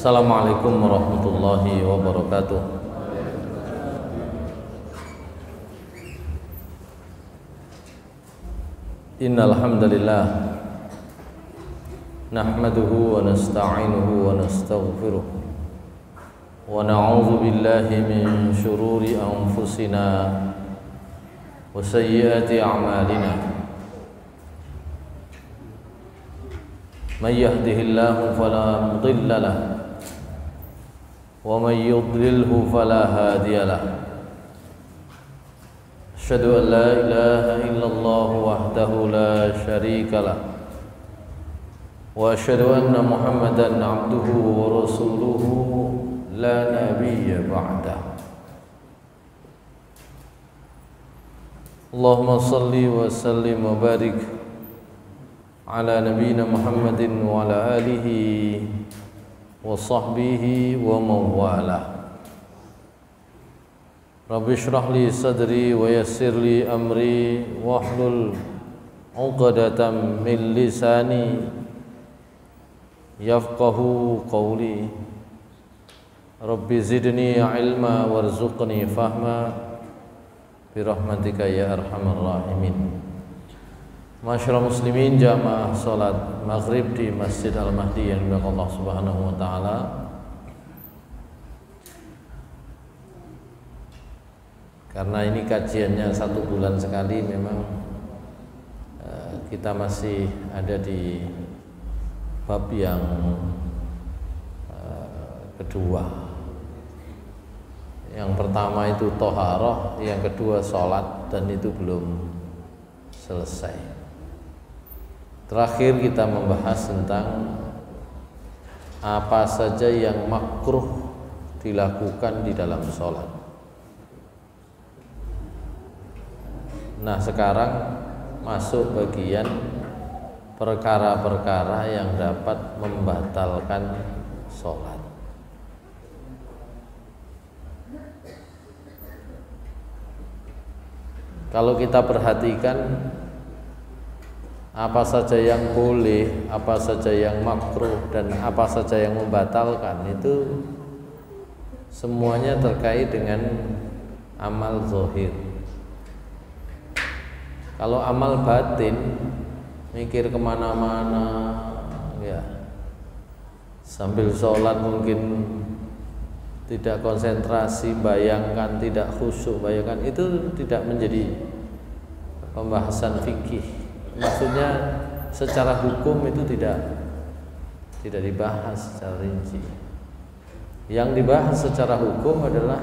Assalamualaikum warahmatullahi wabarakatuh Innal hamdalillah nahmaduhu wa nasta'inuhu wa nastaghfiruh wa na'udzu billahi min shururi anfusina wa sayyiati a'malina من يهده الله فلا مضل له ومن يضلله فلا هادي له. أشهد أن لا إله إلا الله وحده لا شريك له. وأشهد أن محمدا عبده ورسوله لا نبي بعده. اللهم صل وسلم وبارك على نبينا محمد وعلى آله وصحبه ومن والاه رب اشرح لي صدري ويسر لي أمري واحلل عقدة من لساني يفقه قولي. رب زدني علما وارزقني فهما برحمتك يا أرحم الراحمين. Masyarakat muslimin jamaah salat maghrib di Masjid Al-Mahdi yang dimuliakan Allah Subhanahu wa taala. Karena ini kajiannya satu bulan sekali memang uh, kita masih ada di bab yang uh, kedua. Yang pertama itu toharoh, yang kedua sholat dan itu belum selesai. Terakhir kita membahas tentang apa saja yang makruh dilakukan di dalam sholat. Nah sekarang masuk bagian perkara-perkara yang dapat membatalkan sholat. Kalau kita perhatikan apa saja yang boleh, apa saja yang makruh dan apa saja yang membatalkan itu semuanya terkait dengan amal zohir. Kalau amal batin mikir ke mana-mana, ya sambil sholat mungkin tidak konsentrasi, bayangkan, tidak khusyuk, bayangkan itu tidak menjadi pembahasan fikih. Maksudnya secara hukum itu tidak tidak dibahas secara rinci. Yang dibahas secara hukum adalah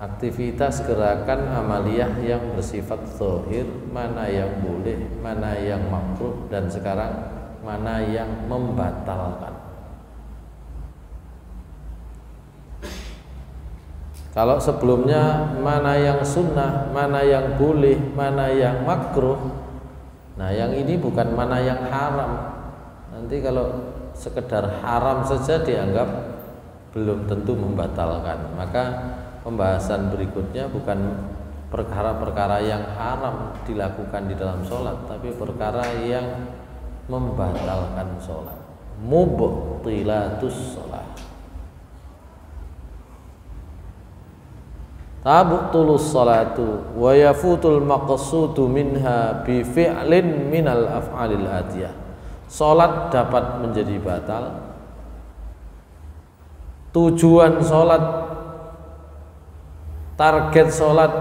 aktivitas gerakan amaliyah yang bersifat zahir, mana yang boleh, mana yang makruh dan sekarang mana yang membatalkan. Kalau sebelumnya mana yang sunnah, mana yang boleh, mana yang makruh. Nah, yang ini bukan mana yang haram. Nanti kalau sekedar haram saja dianggap belum tentu membatalkan. Maka pembahasan berikutnya bukan perkara-perkara yang haram dilakukan di dalam sholat, tapi perkara yang membatalkan sholat. Mubtilatus sholat. Tabtulus salatu wa yafutul maqsudu minha bi fi'lin minal af'alil atiyah salat dapat menjadi batal. Tujuan salat target salat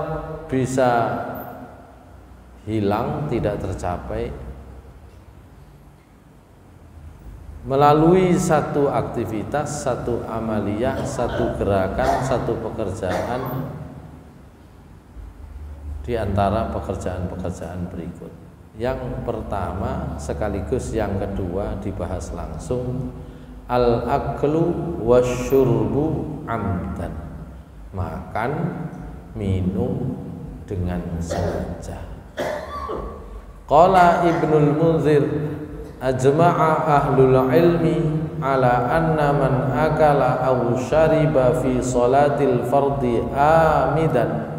bisa hilang tidak tercapai. Melalui satu aktivitas, satu amaliyah, satu gerakan, satu pekerjaan di antara pekerjaan-pekerjaan berikut. Yang pertama sekaligus yang kedua dibahas langsung al-aklu wasyurbu amdan. Makan, minum dengan sengaja. Qala Ibnul Munzir ajma'a ahlul ilmi ala anna man akala aw syariba fi salatil fardi amidan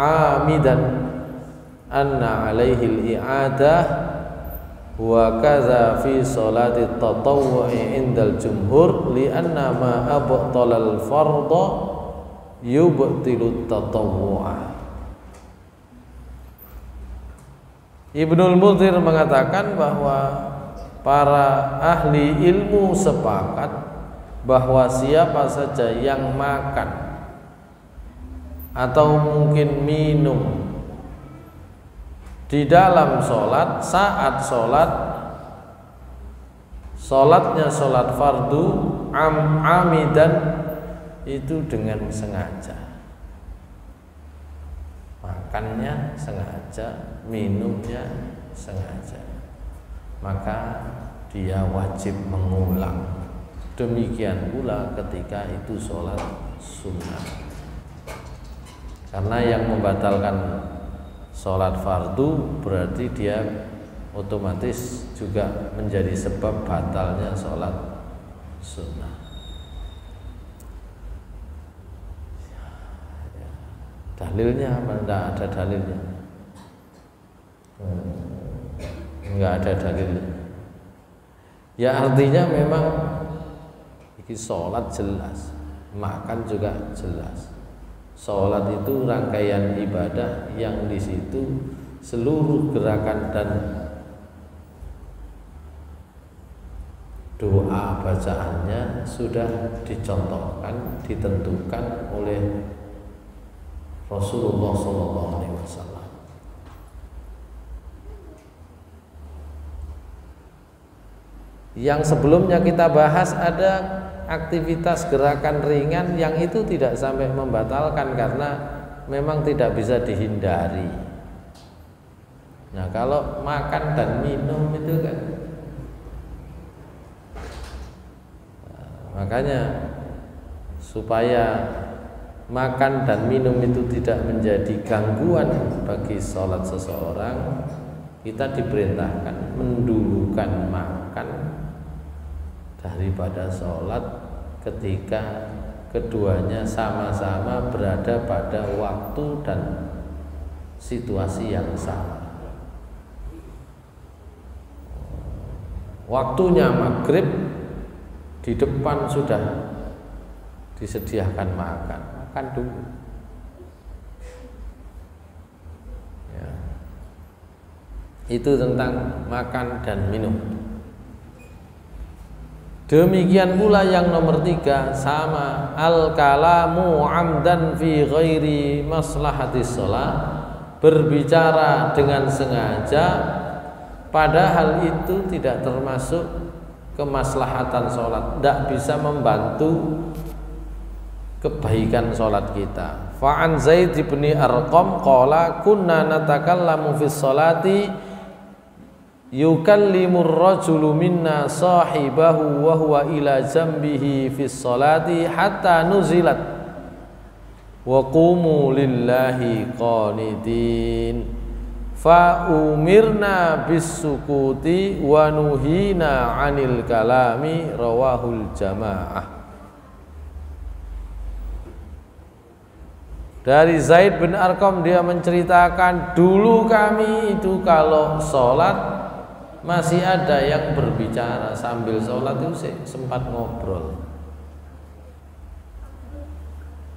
amidan anna alaihi al-i'adah wa kadza fi salati tatawwu'i indal jumhur li anna ma abtala al fardha yubtilu tatawwu'a Ibnul Mudhir mengatakan bahwa para ahli ilmu sepakat bahwa siapa saja yang makan atau mungkin minum. Di dalam sholat saat sholat sholatnya sholat fardu am amidan itu dengan sengaja. Makannya sengaja minumnya sengaja. Maka dia wajib mengulang. Demikian pula ketika itu sholat sunnah karena yang membatalkan sholat fardu berarti dia otomatis juga menjadi sebab batalnya sholat sunnah. Dalilnya apa? tidak ada dalilnya. Enggak ada dalil ya artinya memang ini sholat jelas makan juga jelas sholat itu rangkaian ibadah yang di situ seluruh gerakan dan doa bacaannya sudah dicontohkan ditentukan oleh Rasulullah SAW Yang sebelumnya kita bahas ada aktivitas gerakan ringan yang itu tidak sampai membatalkan karena memang tidak bisa dihindari. Nah, kalau makan dan minum itu kan makanya supaya makan dan minum itu tidak menjadi gangguan bagi sholat seseorang kita diperintahkan mendulukan makan daripada sholat ketika keduanya sama-sama berada pada waktu dan situasi yang sama. Waktunya maghrib di depan sudah disediakan makan, makan dulu. Ya. Itu tentang makan dan minum. Demikian pula yang nomor tiga sama al kalamu amdan fi ghairi maslahatis sholat berbicara dengan sengaja padahal itu tidak termasuk kemaslahatan sholat tidak bisa membantu kebaikan sholat kita. Fa'an Zaid bin Arqam qala kunna natakallamu fi sholati yukallimur rajulu minna sahibahu wa huwa ila jambihi fi sholati hatta nuzilat. Wa qumu lillahi fa umirna bis sukuti wa Dari Zaid bin Arqam dia menceritakan dulu kami itu kalau sholat masih ada yang berbicara sambil sholat itu sempat ngobrol.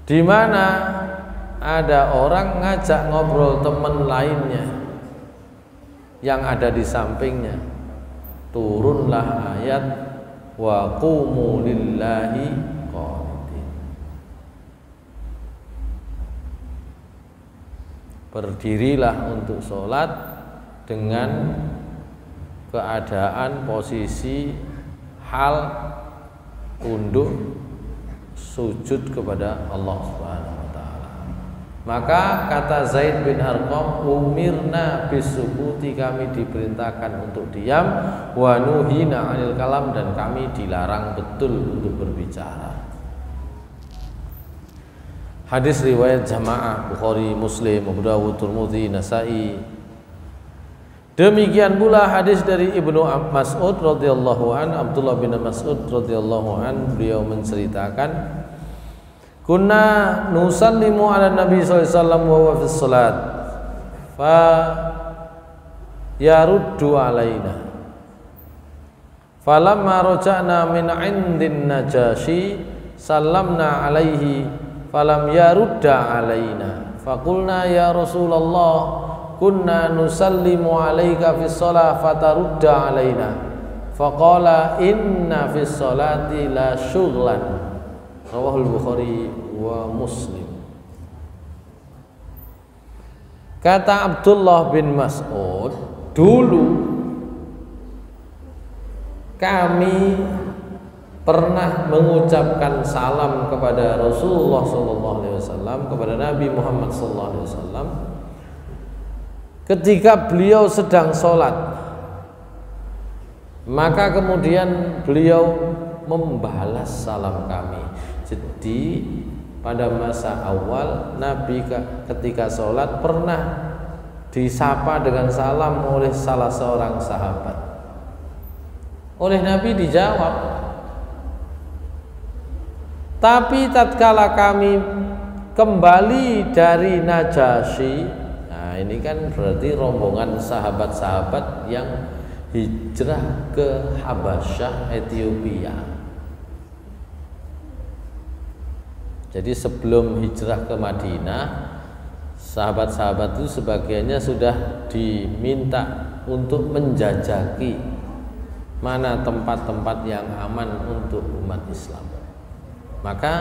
Di mana ada orang ngajak ngobrol teman lainnya yang ada di sampingnya. Turunlah ayat wa qumu lillahi berdirilah untuk sholat dengan keadaan posisi hal tunduk sujud kepada Allah Subhanahu wa taala. Maka kata Zaid bin Arqam, umirna bisukuti kami diperintahkan untuk diam wa nuhina anil kalam dan kami dilarang betul untuk berbicara. Hadis riwayat jamaah Bukhari, Muslim, Abu Dawud, Tirmidzi, Nasai, Demikian pula hadis dari Ibnu Mas'ud radhiyallahu an Abdullah bin Mas'ud radhiyallahu an beliau menceritakan Kunna nusallimu ala Nabi wasallam wa huwa fi salat. Fa yaruddu alaina. Falamma raja'na min 'indin najasyi sallamna alaihi falam yarudda alaina. Faqulna ya rasulullah kunna nusallimu alaika fi shalah fatarudda alaina. Faqala inna fi sholati la syughlan. Rawahul bukhari wa muslim. Kata Abdullah bin Mas'ud dulu kami pernah mengucapkan salam kepada Rasulullah wasallam kepada Nabi Muhammad wasallam ketika beliau sedang sholat maka kemudian beliau membalas salam kami. Jadi pada masa awal Nabi ketika sholat pernah disapa dengan salam oleh salah seorang sahabat. Oleh Nabi dijawab tapi tatkala kami kembali dari Najasyi, nah ini kan berarti rombongan sahabat-sahabat yang hijrah ke Habasyah Ethiopia. Jadi sebelum hijrah ke Madinah, sahabat-sahabat itu sebagiannya sudah diminta untuk menjajaki mana tempat-tempat yang aman untuk umat Islam. Maka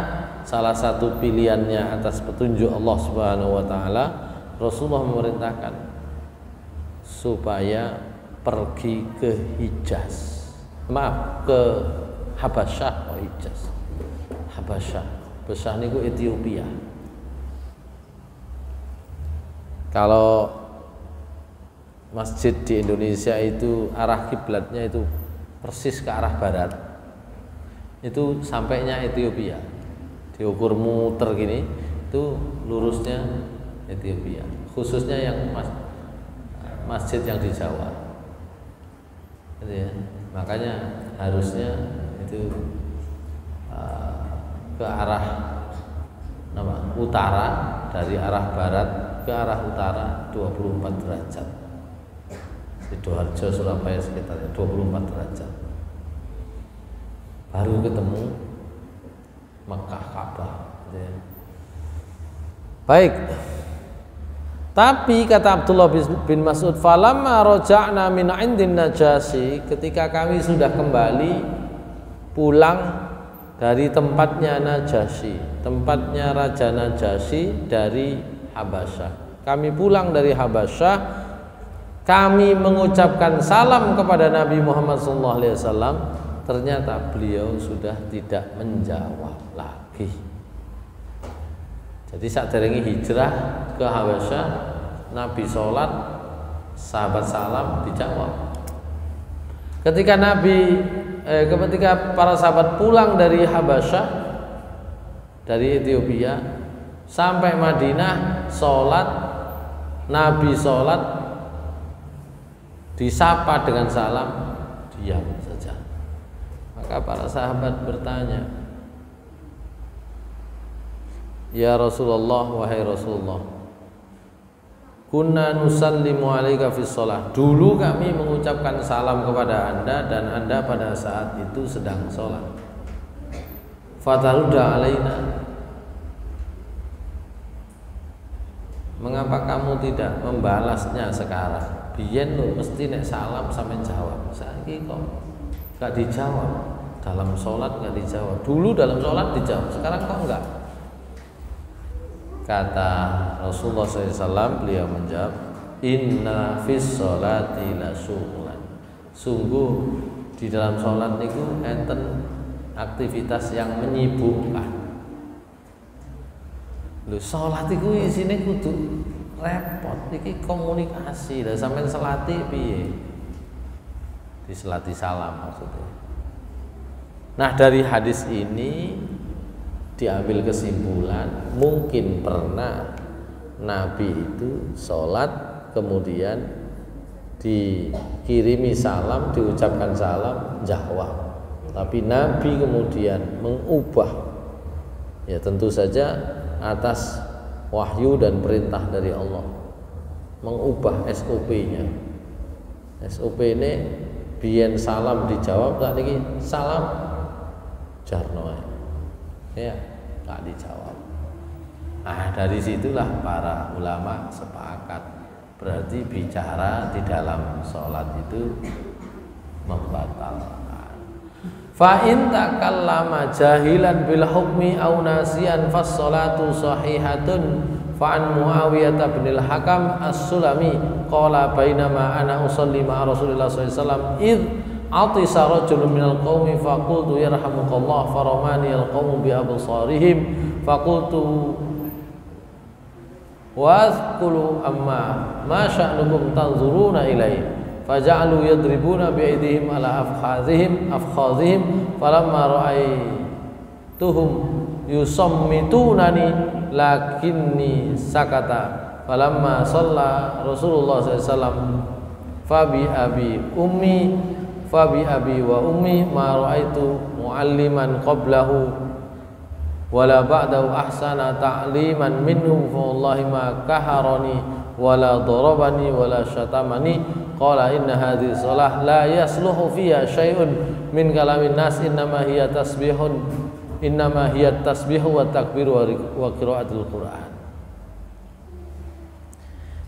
salah satu pilihannya atas petunjuk Allah Subhanahu wa taala Rasulullah memerintahkan supaya pergi ke Hijaz. Maaf, ke Habasyah, oh Hijaz. Habasyah. Habasyah niku Ethiopia. Kalau masjid di Indonesia itu arah kiblatnya itu persis ke arah barat itu sampainya Ethiopia diukur muter gini itu lurusnya Ethiopia khususnya yang mas, masjid yang di Jawa gitu ya. makanya harusnya itu uh, ke arah nama utara dari arah barat ke arah utara 24 derajat Sidoarjo Surabaya sekitarnya 24 derajat baru ketemu Mekah Ka'bah ya. baik tapi kata Abdullah bin Mas'ud falamma roja'na min indin najasi ketika kami sudah kembali pulang dari tempatnya Najasi tempatnya Raja Najasi dari Habasyah kami pulang dari Habasyah kami mengucapkan salam kepada Nabi Muhammad SAW ternyata beliau sudah tidak menjawab lagi. Jadi saat hijrah ke Habasyah, Nabi sholat, sahabat salam dijawab. Ketika Nabi, eh, ketika para sahabat pulang dari Habasyah, dari Ethiopia, sampai Madinah, sholat, Nabi sholat, disapa dengan salam, diam maka para sahabat bertanya, Ya Rasulullah, wahai Rasulullah, Kunna nusallimu alaika fi sholat Dulu kami mengucapkan salam kepada anda Dan anda pada saat itu sedang sholat Fataruda alaina. Mengapa kamu tidak membalasnya sekarang? Biyen lu mesti nek salam sampai jawab. Saiki kok gak dijawab. Dalam sholat nggak dijawab. Dulu dalam sholat dijawab sekarang kok enggak kata Rasulullah SAW beliau menjawab inna fis sholati la sungguh di dalam sholat itu enten aktivitas yang menyibukkan. Lu sholat itu sini kudu repot iki komunikasi. Dan sampai selati piye? Diselati salam maksudnya. Nah dari hadis ini diambil kesimpulan mungkin pernah Nabi itu sholat kemudian dikirimi salam diucapkan salam jawab tapi Nabi kemudian mengubah. Ya tentu saja atas wahyu dan perintah dari Allah. Mengubah SOP-nya SOP ini biyen salam dijawab tak salam. Jarno ya tak dijawab. Nah dari situlah para ulama sepakat. Berarti bicara di dalam sholat itu membatalkan. Fa in takallama jahilan bil hukmi aw nasiyan fas salatu sahihatun fa an muawiyah bin al hakam as-sulami qala bainama ana usalli ma rasulillah sallallahu alaihi wasallam atisa rajulun minal qaumi faqultu yarhamukallah faramani al qaumu bi absarihim faqultu Wazkulu amma ma sya'nukum tanzuruna ilai faja'alu yadribuna bi'aidihim ala afkhazihim afkhazihim falamma ra'aituhum yusammitunani lakinni sakata falamma shalla Rasulullah SAW fabi abi ummi fabi abi wa ummi ma ra'aitu mualliman qablahu. Wala ba'dahu ahsana ta'liman minhum fa wallahi ma kaharani wala darabani wala syatamani qala inna hadhihi salah la yasluhu fiha syai'un min kalamin nas innama hiya tasbihun innama hiya tasbihu wa takbir wa qiraatul qur'an.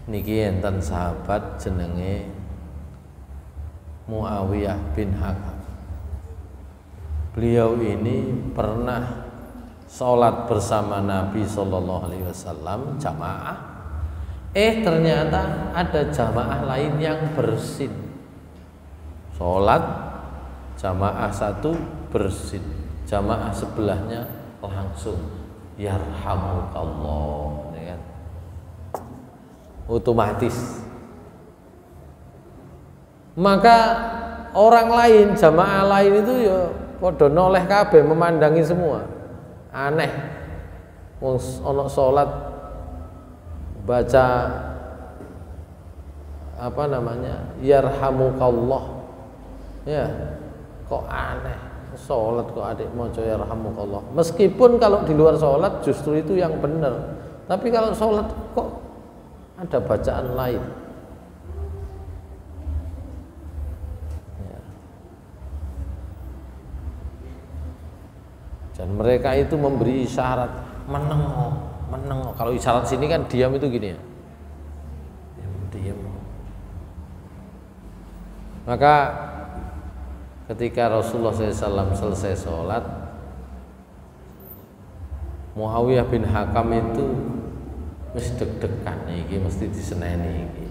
Niki enten sahabat jenenge Muawiyah bin Hakam beliau ini pernah sholat bersama Nabi Shallallahu Alaihi Wasallam jamaah. Eh ternyata ada jamaah lain yang bersin. Sholat jamaah satu bersin. Jamaah sebelahnya langsung yarhamukallah ya kan? otomatis maka orang lain jamaah lain itu ya podo noleh kabeh memandangi semua. Aneh. Wong ana salat baca apa namanya yarhamukallah. Ya kok aneh? Sholat kok adik mau yarhamukallah. Meskipun kalau di luar sholat justru itu yang benar. Tapi kalau sholat kok ada bacaan lain dan mereka itu memberi isyarat menengok menengok. Kalau isyarat sini kan diam itu gini ya? Diam diam. Maka ketika Rasulullah SAW selesai sholat Muawiyah bin Hakam itu mesti deg-degan iki mesti diseneni iki.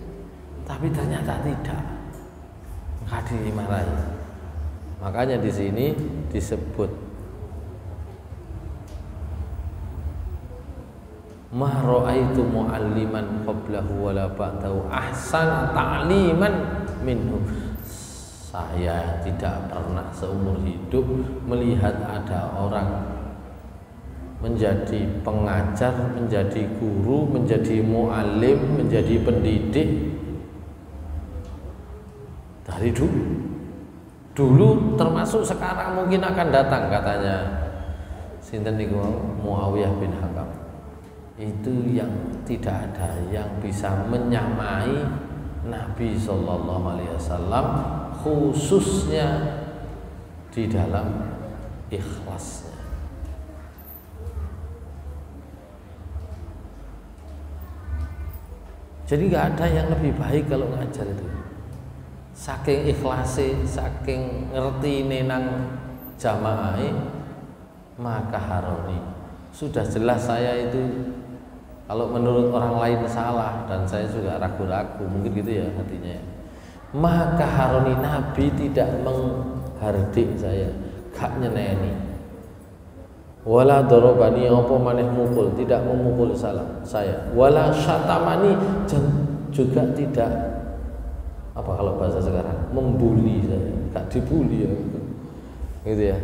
Tapi ternyata tidak. Maka dimarahi. Makanya di sini disebut ma raaitu mualliman qablahu wala ba'dahu ahsan ta'liman minhu. Saya tidak pernah seumur hidup melihat ada orang menjadi pengajar, menjadi guru, menjadi muallim, menjadi pendidik. Dari dulu. Dulu termasuk sekarang mungkin akan datang katanya. Sinten niku Muawiyah bin Hakam itu yang tidak ada yang bisa menyamai Nabi Shallallahu Alaihi Wasallam khususnya di dalam ikhlasnya. Jadi nggak ada yang lebih baik kalau ngajar itu. Saking ikhlasi, saking ngerti nenang jamaah, maka haroni. Sudah jelas saya itu kalau menurut orang lain salah dan saya juga ragu-ragu, mungkin gitu ya hatinya. Maka haroni Nabi tidak menghardik saya, gak nyeneni. Wala dorobani apa maneh mukul, tidak memukul salah saya. Wala syatamani juga tidak apa kalau bahasa sekarang membuli saya, gak dibully ya. Gitu ya.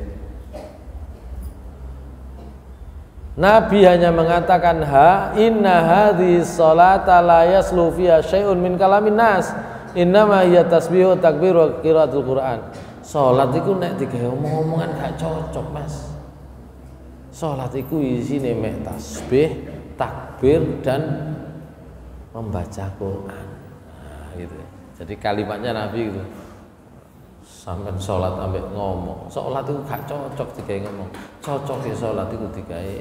Nabi hanya mengatakan ha inna hadhi salata la yaslu fiha syai'un min kalamin nas innama hiya tasbihu takbir wa qiraatul Quran. Salat iku nek digawe omong-omongan gak cocok, Mas. Salat iku isine mek tasbih, takbir dan membaca Quran. Nah, gitu. Jadi kalimatnya Nabi gitu. sampai sholat ambek ngomong sholat itu gak cocok digawe ngomong cocok ya sholat itu digawe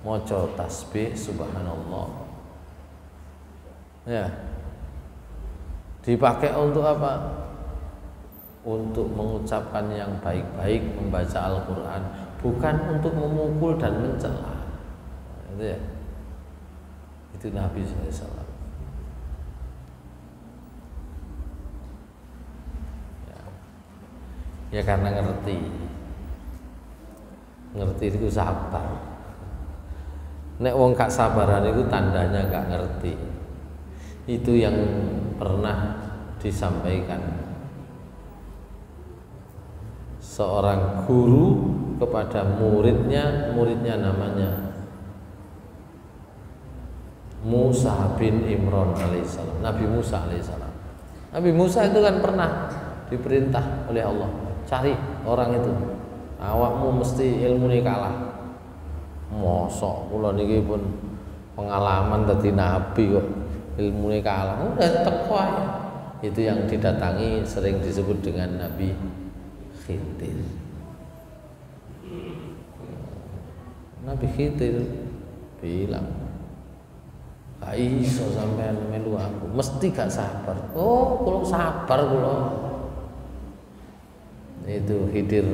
maca tasbih subhanallah. Ya. Dipakai untuk apa? Untuk mengucapkan yang baik-baik membaca Al-Quran. Bukan untuk memukul dan mencela. Itu ya. Itu Nabi SAW ya karena ngerti. Ngerti itu sabar nek wong gak sabaran itu tandanya gak ngerti. Itu yang pernah disampaikan. Seorang guru kepada muridnya muridnya namanya Musa bin Imran alaihissalam. Nabi Musa alaihissalam. Nabi Musa itu kan pernah diperintah oleh Allah cari orang itu. Awakmu mesti ilmu ini kalah mosok kula niki pun pengalaman tadi nabi kok. Ilmu ini kalah. Udah teko itu yang didatangi sering disebut dengan Nabi Khidir. Nabi Khidir bilang gak iso sampean melu aku. Mesti gak sabar. Oh kalau sabar kalau itu Khidir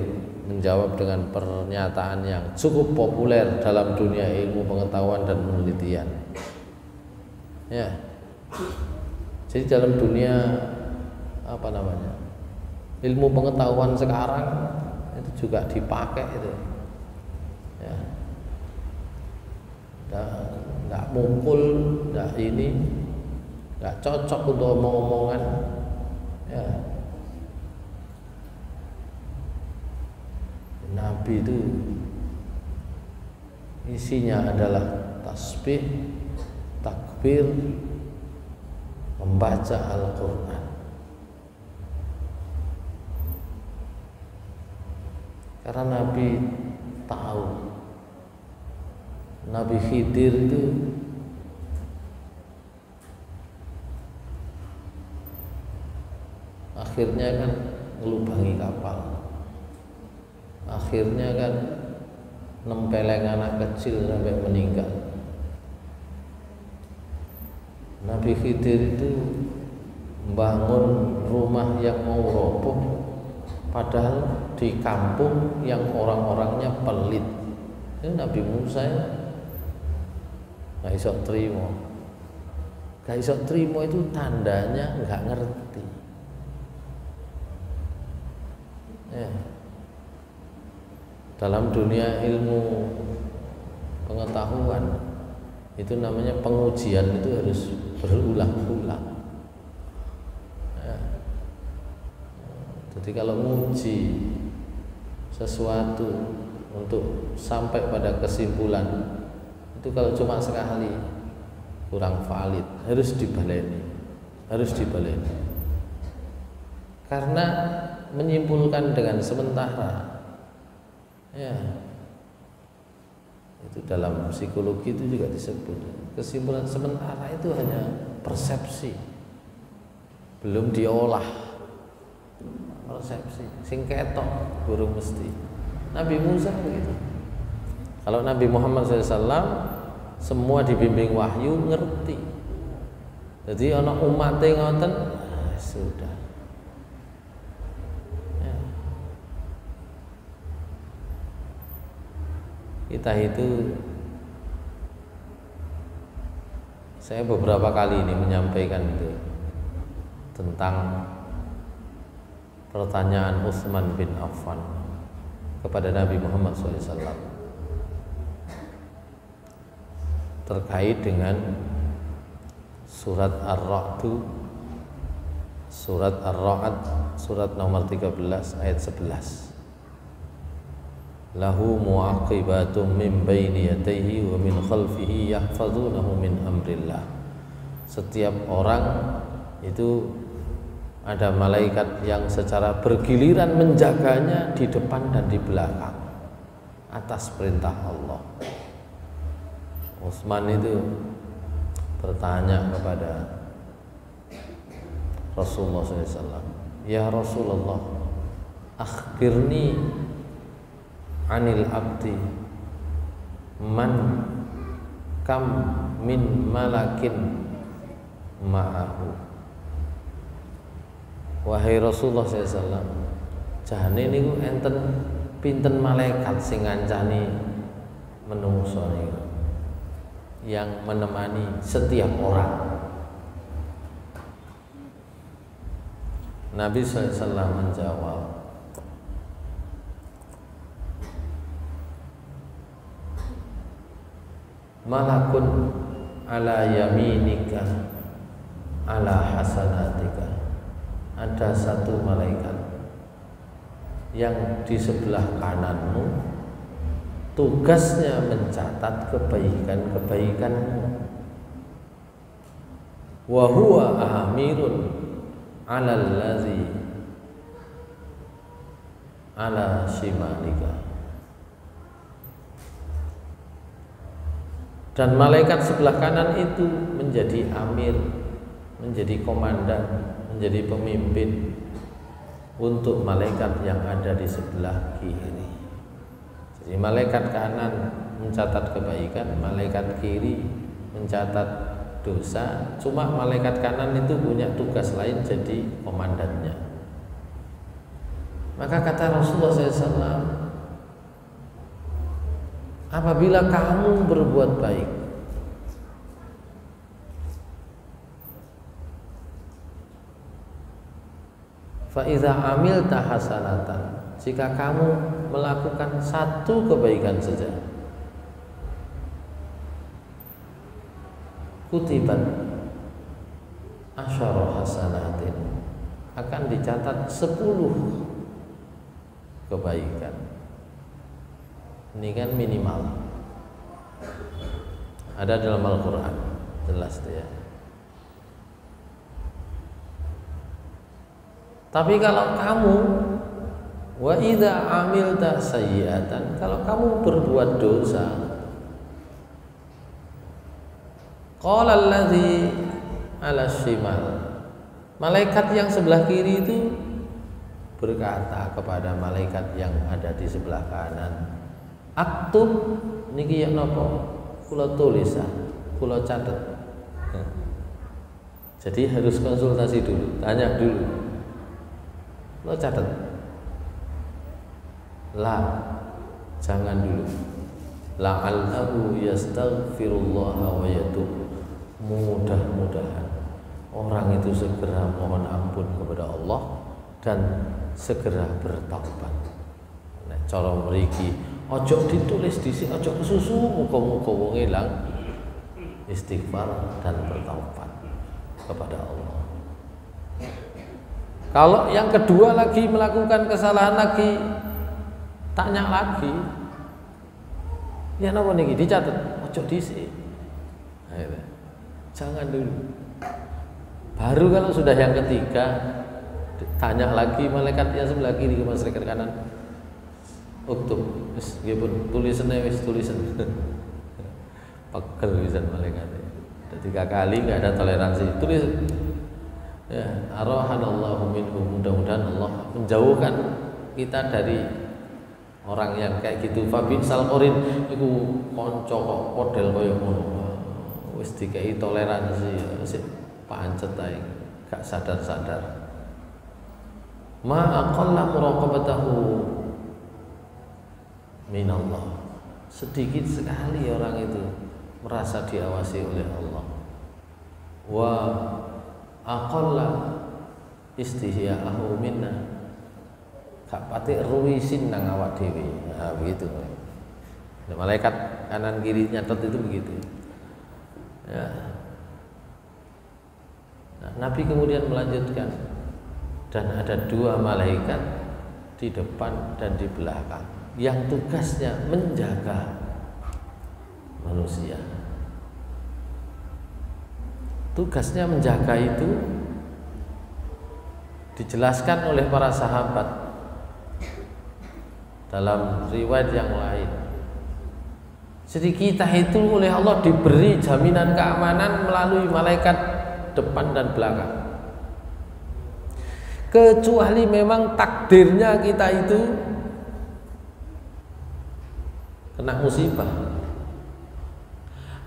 menjawab dengan pernyataan yang cukup populer dalam dunia ilmu pengetahuan dan penelitian. Ya. Jadi dalam dunia apa namanya? Ilmu pengetahuan sekarang itu juga dipakai itu. Ya. Enggak mukul, enggak ini, enggak cocok untuk omong-omongan. Ya, Nabi itu isinya adalah tasbih, takbir, membaca Al-Quran. Karena Nabi tahu Nabi Khidir itu akhirnya kan ngelubangi kapal akhirnya kan nempeleng anak kecil sampai meninggal. Nabi Khidir itu membangun rumah yang mau roboh padahal di kampung yang orang-orangnya pelit. Itu Nabi Musa ya. Nggak bisa terima nggak bisa terima itu tandanya nggak ngerti. Ya dalam dunia ilmu pengetahuan itu namanya pengujian itu harus berulang-ulang ya. jadi kalau menguji sesuatu untuk sampai pada kesimpulan itu kalau cuma sekali kurang valid harus dibaleni harus dibaleni karena menyimpulkan dengan sementara ya. Itu dalam psikologi itu juga disebut. Kesimpulan sementara itu hanya persepsi. Belum diolah. Persepsi. Sing ketok burung mesti. Nabi Musa begitu. Kalau Nabi Muhammad SAW semua dibimbing wahyu ngerti. Jadi anak umat ngoten ah, sudah kita itu saya beberapa kali ini menyampaikan itu tentang pertanyaan Utsman bin Affan kepada Nabi Muhammad SAW terkait dengan surat Ar-Ra'd surat Ar-Ra'd surat nomor 13 ayat 11 lahu muaqibatum min baini yadayhi wa min khalfihi yahfazunahu min amrillah. Setiap orang itu ada malaikat yang secara bergiliran menjaganya di depan dan di belakang atas perintah Allah. Utsman itu bertanya kepada Rasulullah SAW Ya Rasulullah akhbirni anil abdi. Man kam min malakin ma'ahu. Wahai Rasulullah SAW jahane niku enten pinten malaikat sing ngancani menungso niku? Yang menemani setiap orang. Nabi SAW menjawab Malakun ala yaminika ala hasanatika. Ada satu malaikat Yang di sebelah kananmu Tugasnya mencatat kebaikan-kebaikanmu. Wahuwa amirun ala allazi ala shimalika dan malaikat sebelah kanan itu menjadi amir menjadi komandan menjadi pemimpin untuk malaikat yang ada di sebelah kiri. Jadi malaikat kanan mencatat kebaikan malaikat kiri mencatat dosa. Cuma malaikat kanan itu punya tugas lain jadi komandannya. Maka kata Rasulullah SAW apabila kamu berbuat baik Faiza amil tahasanatan Jika kamu melakukan satu kebaikan saja kutiban asyara hasanatin akan dicatat 10 kebaikan ini kan minimal ada dalam Al-Quran jelas ya tapi kalau kamu wa idza amilta sayyi'atan kalau kamu berbuat dosa Qala allazi ala shimal. Malaikat yang sebelah kiri itu berkata kepada malaikat yang ada di sebelah kanan, "Aktub niki ya napa? Kula tulisan, kula catet." Jadi harus konsultasi dulu, tanya dulu. Lo catat. Lah, jangan dulu. La'allahu yastaghfirullah wa yatub mudah-mudahan orang itu segera mohon ampun kepada Allah dan segera bertaubat. Nah, cara mriki ojo ditulis di sini ojo kesusu muka-muka wong ilang istighfar dan bertaubat kepada Allah. Kalau yang kedua lagi melakukan kesalahan lagi tanya lagi. Ya napa niki dicatat ojo dhisik. Nah, Jangan dulu. Baru kalau sudah yang ketiga tanya lagi malaikat yang sebelah kiri ke malaikat kanan. Uktub, wis nggih pun. Tulisannya wis tulisan. Pegel bisa malaikat. Tiga kali nggak ada toleransi. Tulis. Ya arahanallahu minhum. Mudah-mudahan Allah menjauhkan kita dari orang yang kayak gitu. Fabi Salkorin itu konco kok model kaya ngono. Wis dikai toleransi sik pancet ae gak sadar-sadar. Ma aqalla minallah. Sedikit sekali orang itu merasa diawasi oleh Allah. Wa aqalla istihya'ahu minna. Gak pati ruwisin nang awak dhewe. Nah begitu. Malaikat kanan kiri nyatet itu begitu. Ya. Nah, Nabi kemudian melanjutkan. Dan ada dua malaikat di depan dan di belakang yang tugasnya menjaga manusia. Tugasnya menjaga itu dijelaskan oleh para sahabat dalam riwayat yang lain jadi kita itu oleh Allah diberi jaminan keamanan melalui malaikat depan dan belakang. kecuali memang takdirnya kita itu kena musibah.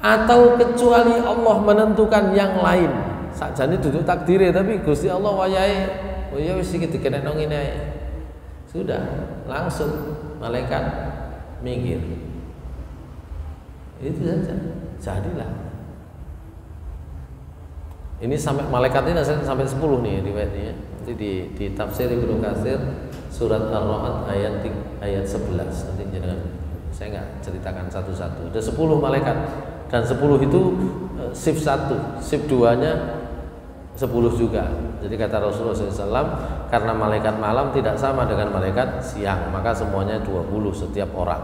Atau kecuali Allah menentukan yang lain. Sakjane duduk takdir tapi Gusti Allah wayahe oh ya wis iki sudah langsung malaikat minggir. Itu saja jadilah. Ini sampai malaikat ini sampai 10 nih riwayatnya nanti di, di tafsir Ibnu Katsir surat Ar-Ra'd ayat ayat 11 nanti jangan saya nggak ceritakan satu-satu. Ada 10 malaikat. Dan 10 itu eh, shift 1 shift 2 nya 10 juga. Jadi kata Rasulullah SAW karena malaikat malam tidak sama dengan malaikat siang. Maka semuanya 20 setiap orang.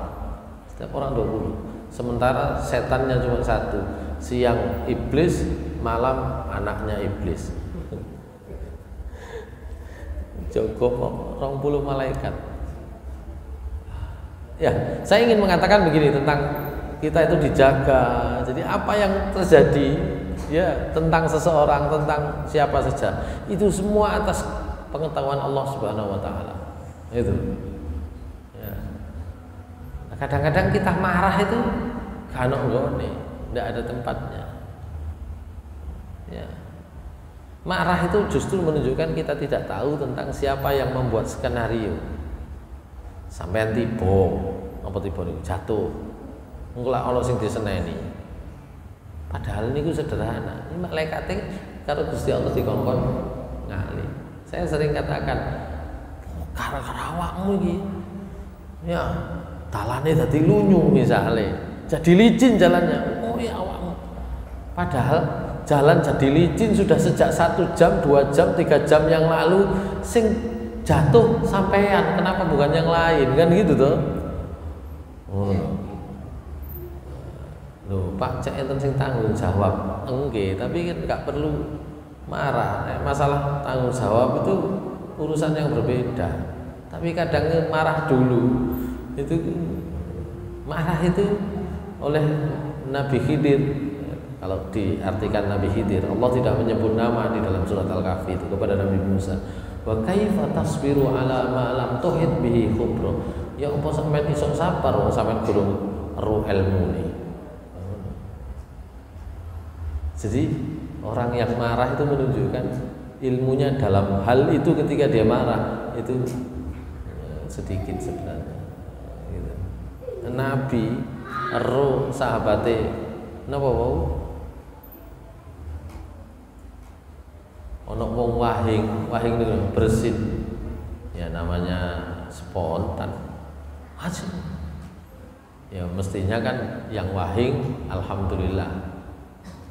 Setiap orang 20 Sementara setannya cuma satu, siang iblis, malam anaknya iblis. Cukup orang puluh malaikat. Ya, saya ingin mengatakan begini tentang kita itu dijaga. Jadi apa yang terjadi ya tentang seseorang, tentang siapa saja, itu semua atas pengetahuan Allah Subhanahu wa taala. Itu. Kadang-kadang kita marah itu kanok gone tidak ada tempatnya. Ya. Marah itu justru menunjukkan kita tidak tahu tentang siapa yang membuat skenario sampai tiba. Apa tiba itu jatuh. Enggak Allah sing diseneni. Padahal ini sederhana. Ini malaikat kalau Gusti Allah dikongkon ngali. Saya sering katakan gara-gara awakmu iki. Ya talane dadi lunyu misalnya jadi licin jalannya. Oh ya awakmu. Padahal jalan jadi licin sudah sejak satu jam dua jam tiga jam yang lalu sing jatuh sampean kenapa bukan yang lain kan gitu tuh oh. Loh, Pak cek enten sing tanggung jawab. Enggak, tapi kan nggak perlu marah. Masalah tanggung jawab itu urusan yang berbeda. Tapi kadang marah dulu itu marah itu oleh Nabi Khidir kalau diartikan Nabi Khidir Allah tidak menyebut nama di dalam surat Al-Kahfi itu kepada Nabi Musa wa kaifa tasbiru ala ma lam tuhid bihi khubra ya apa sampean iso sabar wong sampean gurung ru ilmu nih jadi orang yang marah itu menunjukkan ilmunya dalam hal itu ketika dia marah itu eh, sedikit sebenarnya. Nabi ero sahabate napa wau ana wong wahing wahing niku bersin. Ya namanya spontan. Aja ya mestinya kan yang wahing alhamdulillah.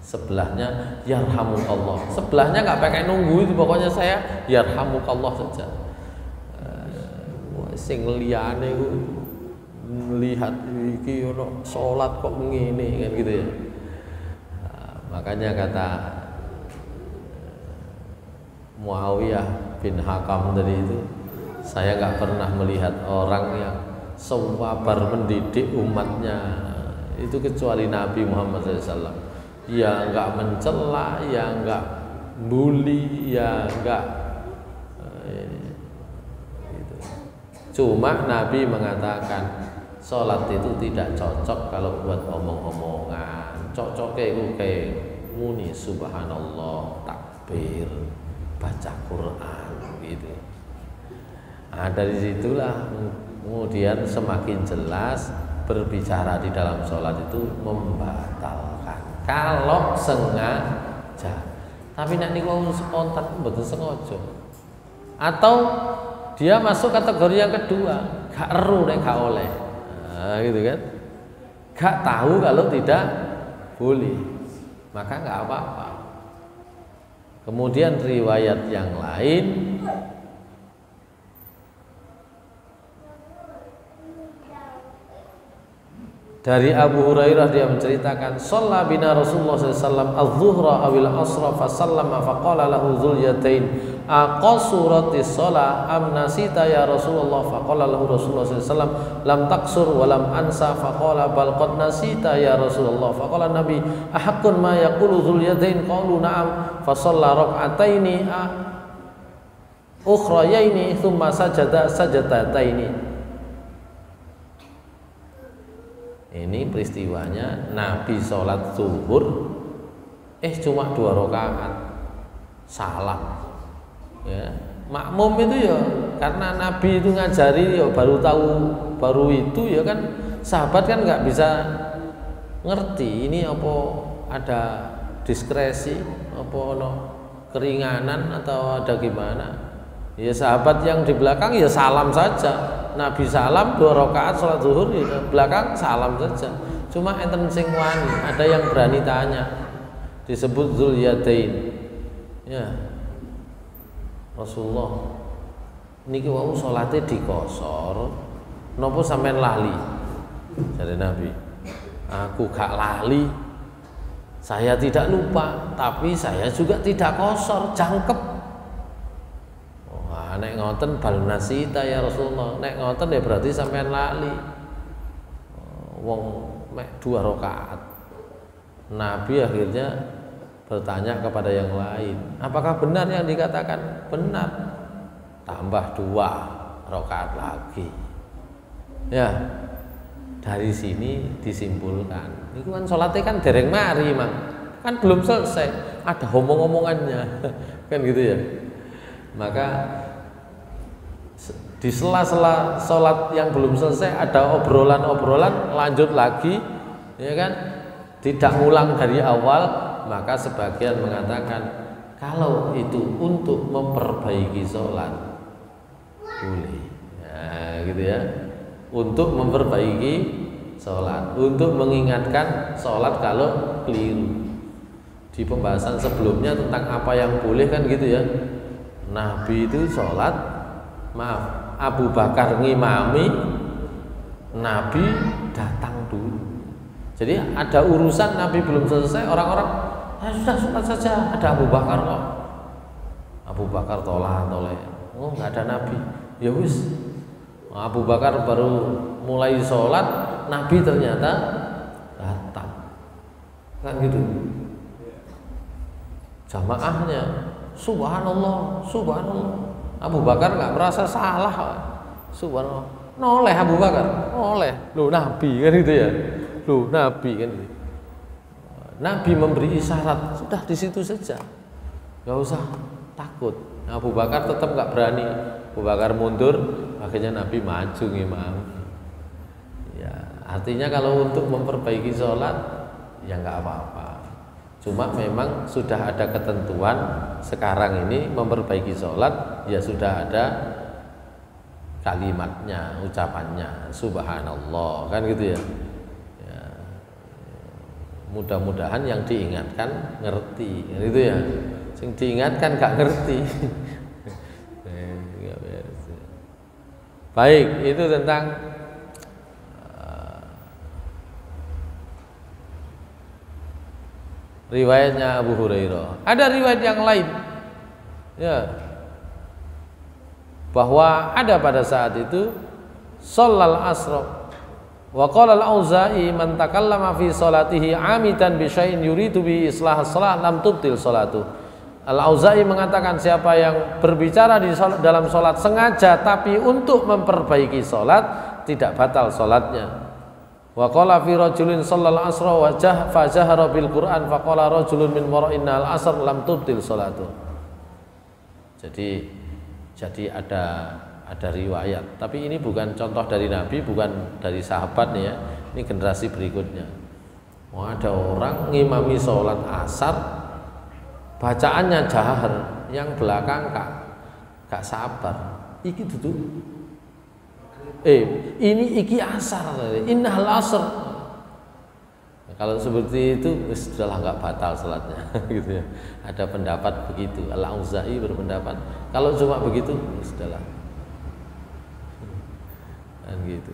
Sebelahnya yarhamukallah. Sebelahnya nggak pakai nunggu itu pokoknya saya yarhamukallah saja. Uh, sing liyane melihat iki ono salat kok ngene kan gitu ya. Nah, makanya kata Muawiyah bin Hakam tadi itu saya nggak pernah melihat orang yang sewabar mendidik umatnya itu kecuali Nabi Muhammad SAW ya nggak mencela ya nggak bully ya nggak eh, gitu. cuma Nabi mengatakan Sholat itu tidak cocok kalau buat omong-omongan. Cocoknya itu kayak muni subhanallah, takbir, baca Quran gitu. Nah, dari situlah kemudian semakin jelas berbicara di dalam sholat itu membatalkan. Kalau sengaja, tapi nak niku spontan betul sengaja. Atau dia masuk kategori yang kedua, gak eru nek gak oleh nah, gitu kan gak tahu kalau tidak boleh maka nggak apa-apa kemudian riwayat yang lain Dari Abu Hurairah dia menceritakan, "Shalla bina Rasulullah SAW az-zuhra awil asra fa sallama fa qala lahu dzulyatain, aqasurati shalah am nasita ya Rasulullah?" Fa qala lahu Rasulullah SAW, "Lam taksur wa lam ansa." Fa qala bal qad nasita ya Rasulullah. Fa qala Nabi, "Ahaqqun ma yaqulu dzulyatain?" Qalu na'am. Fa shalla rak'ataini ukhrayaini thumma sajada sajadataini ini peristiwanya Nabi sholat zuhur eh cuma dua rakaat. Salam ya. Makmum itu ya karena Nabi itu ngajari ya baru tahu baru itu ya kan sahabat kan nggak bisa ngerti ini apa ada diskresi apa no keringanan atau ada gimana. Ya sahabat yang di belakang ya salam saja Nabi salam dua rakaat sholat zuhur di belakang salam saja. Cuma enten sing wani ada yang berani tanya. Disebut Zulyadain ya. Rasulullah niki wau salate dikosor nopo sampean lali? Jadi Nabi aku gak lali. Saya tidak lupa tapi saya juga tidak kosor jangkep nek ngoten bal nasita ya Rasulullah. Nek ngoten ya berarti sampean lali. Wong mek dua rakaat. Nabi akhirnya bertanya kepada yang lain apakah benar yang dikatakan? Benar. Tambah dua rakaat lagi. Ya dari sini disimpulkan. Itu kan sholatnya kan dereng mari mang. Kan belum selesai. Ada omong-omongannya. Kan gitu ya. Maka di sela-sela sholat yang belum selesai ada obrolan-obrolan lanjut lagi ya kan? Tidak ngulang dari awal maka sebagian mengatakan kalau itu untuk memperbaiki sholat boleh. Ya, gitu ya. Untuk memperbaiki sholat untuk mengingatkan sholat kalau keliru. Di pembahasan sebelumnya tentang apa yang boleh kan gitu ya. Nabi itu sholat maaf Abu Bakar ngimami Nabi datang dulu. Jadi ada urusan Nabi belum selesai orang-orang ah, sudah sholat saja ada Abu Bakar kok. Abu Bakar tolak tolak. Oh nggak ada Nabi. Ya wis. Abu Bakar baru mulai sholat Nabi ternyata datang. Kan gitu. Jamaahnya subhanallah subhanallah Abu Bakar nggak merasa salah. Subhanallah. Noleh Abu Bakar. Noleh. Lu Nabi kan itu ya? Lu Nabi kan gitu. Nabi memberi isyarat. Sudah di situ saja. Nggak usah takut. Abu Bakar tetap nggak berani. Abu Bakar mundur akhirnya Nabi maju imam ya artinya kalau untuk memperbaiki sholat ya nggak apa-apa Cuma memang sudah ada ketentuan sekarang ini memperbaiki sholat ya sudah ada kalimatnya, ucapannya, subhanallah kan gitu ya. ya. Mudah-mudahan yang diingatkan ngerti, gitu ya. Yang diingatkan gak ngerti. Baik, itu tentang riwayatnya Abu Hurairah. Ada riwayat yang lain. Ya. Bahwa ada pada saat itu sholal asra wa qala al-auza'i man takallama fi salatihi amitan bi syai'in yuridu bi islah shalah lam tubtil salatu. Al-Auza'i mengatakan siapa yang berbicara di dalam sholat sengaja tapi untuk memperbaiki sholat tidak batal sholatnya. Wa qala fi rajulin shallal asra wa jah fa jahara bil Qur'an fa qala rajulun min wara'inna al asr lam tubtil salatu. Jadi jadi ada ada riwayat, tapi ini bukan contoh dari Nabi, bukan dari sahabat nih ya. Ini generasi berikutnya. Oh, ada orang ngimami sholat asar bacaannya jahar yang belakang kak kak sabar iki duduk eh ini iki asar. Innahal asr. Nah, kalau seperti itu sudahlah nggak batal sholatnya. Gitu ya. Ada pendapat begitu. Al auza'i berpendapat. Kalau cuma begitu sudahlah. Kan gitu.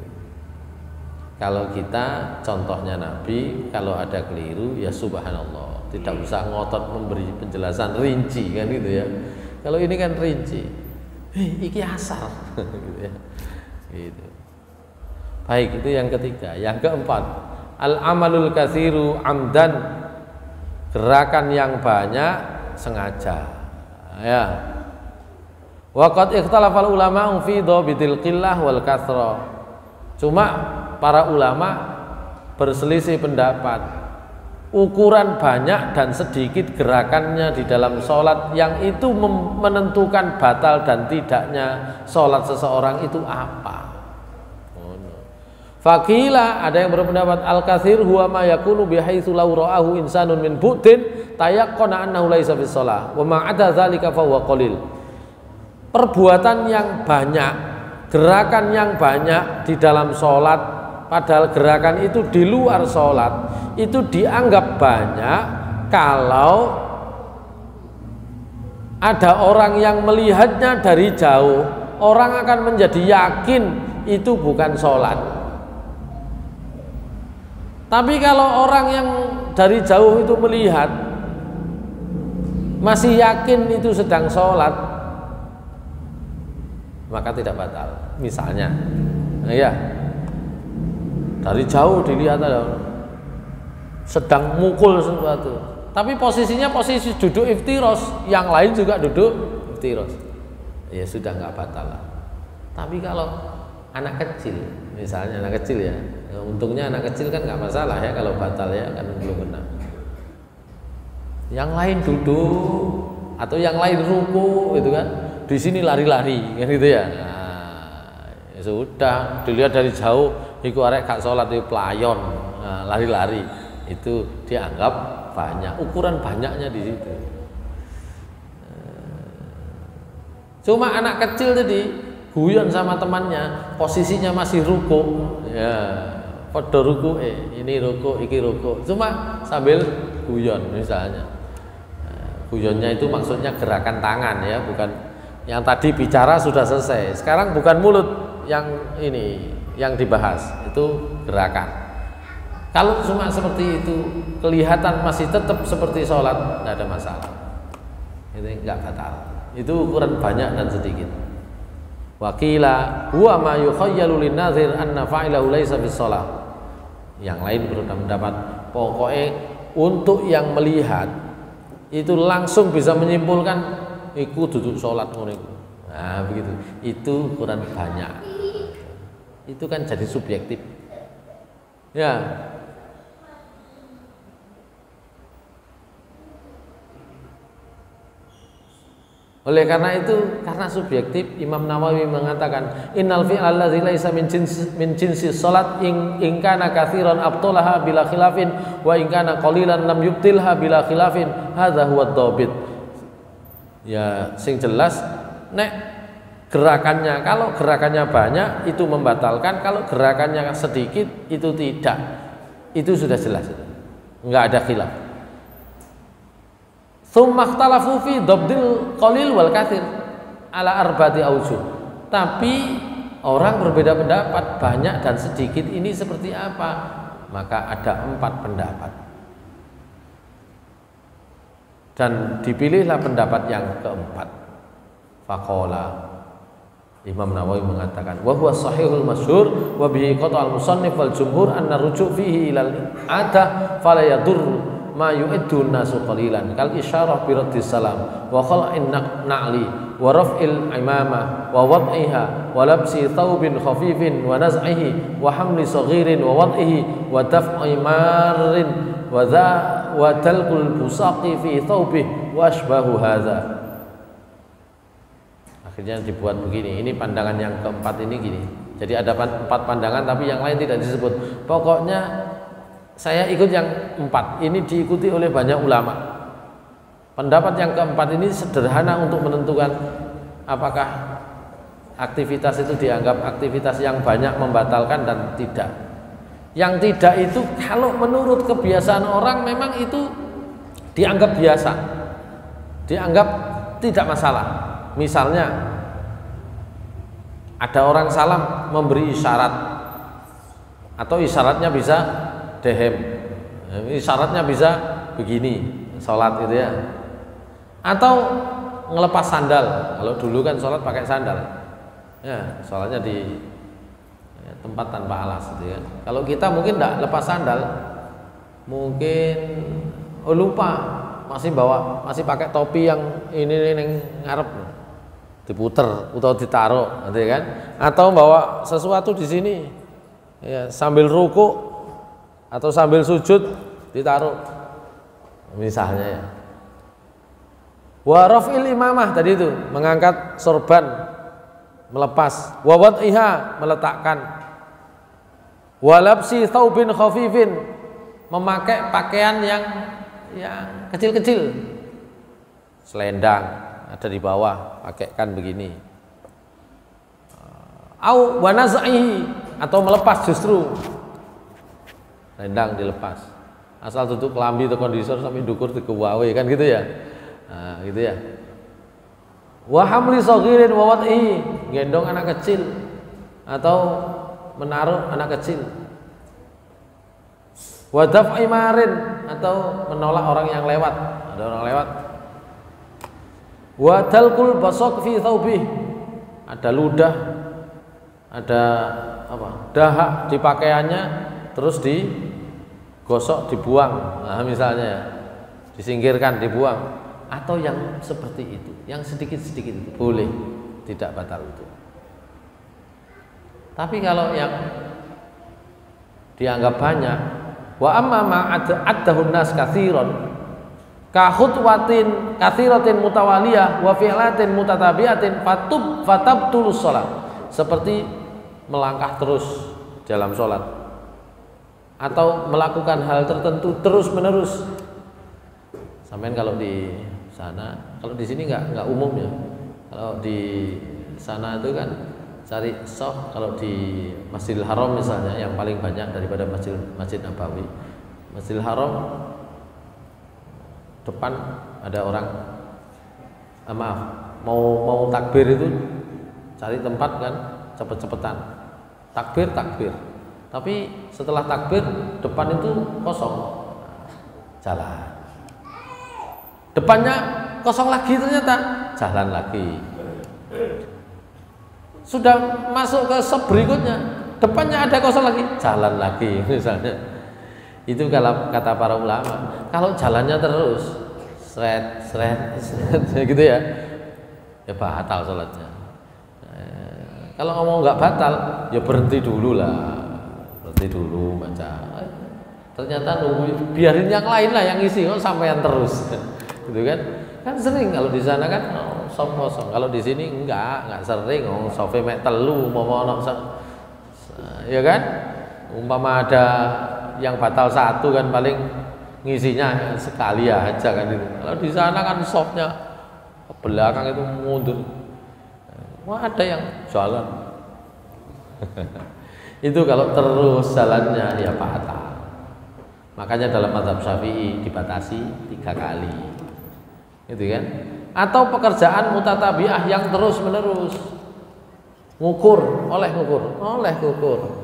Kalau kita contohnya Nabi kalau ada keliru ya subhanallah. Tidak usah ngotot memberi penjelasan rinci kan gitu ya. Kalau ini kan rinci. Hei iki asar. Gitu ya Gitu. Baik, itu yang ketiga. Yang keempat, al-amalul kasiru amdan. Gerakan yang banyak sengaja. Ya. Waqad ikhtalafal ulama fi dhabitil qillah wal kathra. Cuma para ulama berselisih pendapat ukuran banyak dan sedikit gerakannya di dalam sholat yang itu menentukan batal dan tidaknya sholat seseorang itu apa Fakila ada yang berpendapat al kathir huwa ma yakunu bihaitsu law ra'ahu insanun min bu'tin tayaqqana annahu laisa fi shalah wa ma ada dzalika fa huwa qalil. Perbuatan yang banyak, gerakan yang banyak di dalam sholat padahal gerakan itu di luar sholat itu dianggap banyak kalau ada orang yang melihatnya dari jauh orang akan menjadi yakin itu bukan sholat tapi kalau orang yang dari jauh itu melihat masih yakin itu sedang sholat, maka tidak batal. Misalnya, nah ya dari jauh dilihat ada sedang mukul sesuatu, tapi posisinya posisi duduk iftiros, yang lain juga duduk iftiros, ya sudah nggak batal lah. Tapi kalau anak kecil, misalnya anak kecil ya, Ya, untungnya anak kecil kan nggak masalah ya kalau batal ya kan belum kena. Yang lain duduk atau yang lain ruku itu kan di sini lari-lari kan gitu ya. Nah, ya sudah dilihat dari jauh iku arek gak sholat itu pelayon nah, lari-lari. Itu dianggap banyak ukuran banyaknya di situ. Cuma anak kecil tadi guyon sama temannya posisinya masih ruku ya Podo ruku eh ini ruku iki ruku cuma sambil guyon misalnya. Nah, guyonnya itu maksudnya gerakan tangan ya bukan yang tadi bicara sudah selesai. Sekarang bukan mulut yang ini yang dibahas itu gerakan. Kalau cuma seperti itu kelihatan masih tetap seperti sholat tidak ada masalah. Itu enggak batal. Itu ukuran banyak dan sedikit. Wakila huwa ma yukhayyalu lin nazir anna fa'ilahu laysa bis shalah yang lain berpendapat pokoknya untuk yang melihat itu langsung bisa menyimpulkan ikut duduk sholat nah begitu. Itu kurang banyak itu kan jadi subjektif. Ya. Oleh karena itu, karena subjektif, Imam Nawawi mengatakan, Innal fi'al ladzi laisa min jinsi min jinsi salat in, in kana katsiran abtalaha bila khilafin wa in kana qalilan lam yubtilha bila khilafin, hadza huwa dhabit. Ya, sing jelas nek gerakannya kalau gerakannya banyak itu membatalkan, kalau gerakannya sedikit itu tidak. Itu sudah jelas. Enggak ada khilaf. Tsumma ikhtalafu fi dhabdil qalil wal katsir ala arba'ati aujuh. Tapi orang berbeda pendapat, banyak dan sedikit ini seperti apa? Maka ada empat pendapat. Dan dipilihlah pendapat yang keempat. Faqala Imam Nawawi mengatakan wa huwa sahihul masyhur wa bihi qata al musannif wal jumhur anna rujuk fihi ilal ada fala yadur ma yu'iddu nasu qalilan. Kal isyarah bi raddis salam wa khal'in na'li wa raf'il imama wa wad'iha wa labsi thawbin khafifin wa naz'ihi wa hamli saghirin wa wad'ihi wa daf'i marin wa dha wa talqul busaqi fi thawbih wa ashbahu hadza akhirnya dibuat begini ini pandangan yang keempat ini gini jadi ada empat pandangan tapi yang lain tidak disebut pokoknya saya ikut yang empat. Ini diikuti oleh banyak ulama. Pendapat yang keempat ini sederhana untuk menentukan apakah aktivitas itu dianggap aktivitas yang banyak membatalkan dan tidak. Yang tidak itu kalau menurut kebiasaan orang memang itu dianggap biasa. Dianggap tidak masalah. Misalnya ada orang salam memberi isyarat. Atau isyaratnya bisa dehem. Ini syaratnya bisa begini sholat gitu ya. Atau ngelepas sandal. Kalau dulu kan sholat pakai sandal. Ya sholatnya di ya, tempat tanpa alas gitu ya. Kalau kita mungkin tidak lepas sandal mungkin oh lupa. Masih bawa masih pakai topi yang ini ini ngarep diputer atau ditaruh nanti kan? Atau bawa sesuatu di sini. Ya sambil ruku atau sambil sujud ditaruh. Misalnya ya. Warafil imamah tadi itu mengangkat sorban melepas. Wawat iha meletakkan. Walapsi taubin khafifin memakai pakaian yang yang kecil-kecil. Selendang ada di bawah pakaikan begini. Au wanazaihi atau melepas justru. Rendang dilepas. Asal tutup kelambi atau kondisor sampai dukur ke wawe kan gitu ya? Nah, gitu ya. Wa hamli saghirin wa wad'i gendong anak kecil atau menaruh anak kecil. Wa daf'i marin atau menolak orang yang lewat. Ada orang lewat wa talqul basaq fi thawbih. Ada ludah ada apa? Dahak di pakaiannya terus digosok dibuang. Nah misalnya disingkirkan dibuang. Atau yang seperti itu yang sedikit-sedikit itu boleh tidak batal itu. Tapi kalau yang dianggap banyak wa amma ma addahun nas katsiran kahutwatin kathiratin mutawaliyah wa fi'latin mutatabiatin fatub fatabtulus sholat. Seperti melangkah terus dalam sholat. Atau melakukan hal tertentu terus menerus sampai kalau di sana kalau di sini nggak nggak umum ya. Kalau di sana itu kan cari soft kalau di Masjidil Haram misalnya yang paling banyak daripada Masjid Masjid Nabawi. Masjidil Haram depan ada orang. Eh, maaf. Mau mau takbir itu cari tempat kan cepet-cepetan. Takbir takbir. Tapi setelah takbir depan itu kosong. Jalan. Depannya kosong lagi ternyata. Jalan lagi. Sudah masuk ke sub berikutnya. Depannya ada kosong lagi. Jalan lagi misalnya itu kalau kata para ulama, kalau jalannya terus seret seret, seret gitu ya, ya batal sholatnya. Eh, kalau ngomong nggak batal, ya berhenti dulu lah, berhenti dulu baca. Ternyata nunggu, biarin yang lain lah yang isi, kok sampai yang terus, gitu kan? Kan sering kalau di sana kan oh, sop kosong, kalau di sini enggak, enggak sering, oh sofe mek telu mau mau ya kan? Umpama ada yang batal satu kan paling ngisinya sekali aja kan itu. Kalau di sana kan softnya belakang itu mundur. Wah ada yang jalan. itu kalau terus jalannya ya batal. Makanya dalam mazhab Syafi'i dibatasi tiga kali. Gitu kan? Atau pekerjaan mutatabiah yang terus menerus ngukur oleh ngukur oleh ngukur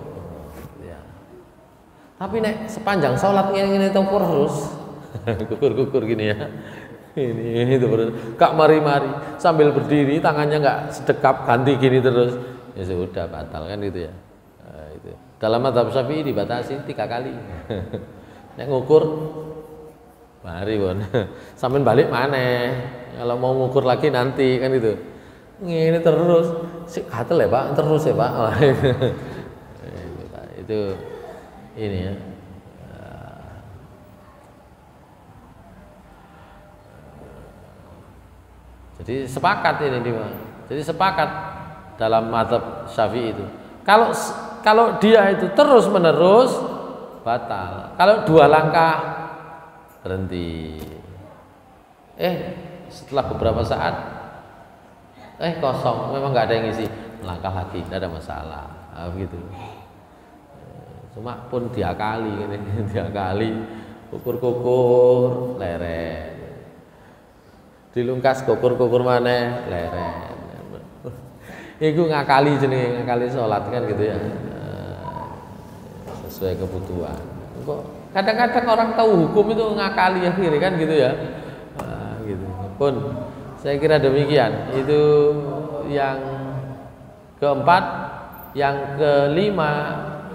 tapi nek sepanjang sholat ini ini tempur terus, kukur-kukur gini ya. Ini, ini itu kak mari-mari. Sambil berdiri tangannya nggak sedekap ganti gini terus. Ya sudah batal kan gitu ya. Nah, itu. Dalam madhab syafi'i dibatasi tiga kali. Nek ngukur mari bon sambil balik mana kalau mau ngukur lagi nanti kan itu. Ini terus. Si gatel ya pak? Terus ya pak. Itu ini ya. Jadi sepakat ini dia jadi sepakat dalam madhab syafi'i itu. Kalau kalau dia itu terus menerus batal. Kalau dua langkah berhenti. Eh setelah beberapa saat eh kosong. Memang nggak ada yang ngisi. Melangkah lagi tidak ada masalah. Nah, begitu cuma pun diakali ini diakali kukur-kukur leren. Dilungkas kukur-kukur mana leren. Iku ngakali jenenge ngakali sholat kan gitu ya. Sesuai kebutuhan. Kok kadang-kadang orang tahu hukum itu ngakali akhirnya kan gitu ya. Nah, gitu. Pun saya kira demikian. Itu yang keempat yang kelima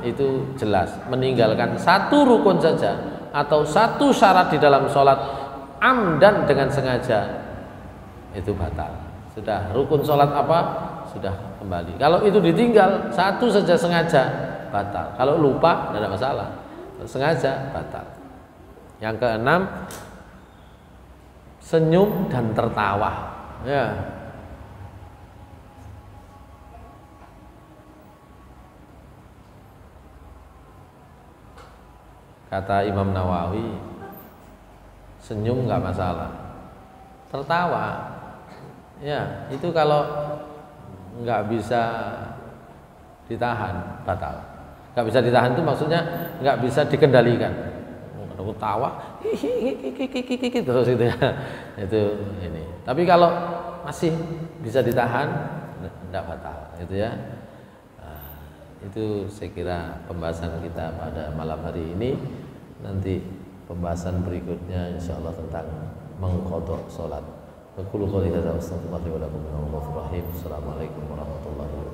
itu jelas. Meninggalkan satu rukun saja atau satu syarat di dalam sholat amdan dengan sengaja itu batal. Sudah rukun sholat apa? Sudah kembali. Kalau itu ditinggal satu saja sengaja batal. Kalau lupa tidak ada masalah. Sengaja batal. Yang keenam senyum dan tertawa. Ya kata Imam Nawawi senyum nggak masalah. Tertawa. Ya itu kalau nggak bisa ditahan batal. Nggak bisa ditahan itu maksudnya nggak bisa dikendalikan. Aku tawa terus itu ya. Itu ini. Tapi kalau masih bisa ditahan tidak batal itu ya. Nah, itu saya kira pembahasan kita pada malam hari ini nanti pembahasan berikutnya insya Allah tentang mengkodok sholat. Assalamualaikum warahmatullahi wabarakatuh.